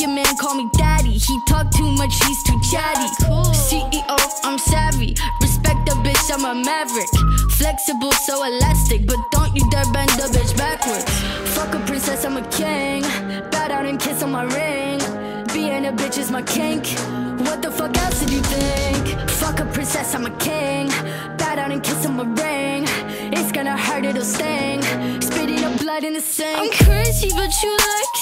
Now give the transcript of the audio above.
your man call me daddy. He talk too much, he's too chatty. CEO, I'm savvy. Respect the bitch, I'm a maverick. Flexible, so elastic, but don't you dare bend the bitch backwards. Fuck a princess, I'm a king. Bow down and kiss on my ring. Being a bitch is my kink. What the fuck else did you think? Fuck a princess, I'm a king. Bow down and kiss on my ring. It's gonna hurt, it'll sting. Spitting up blood in the sink. I'm crazy, but you like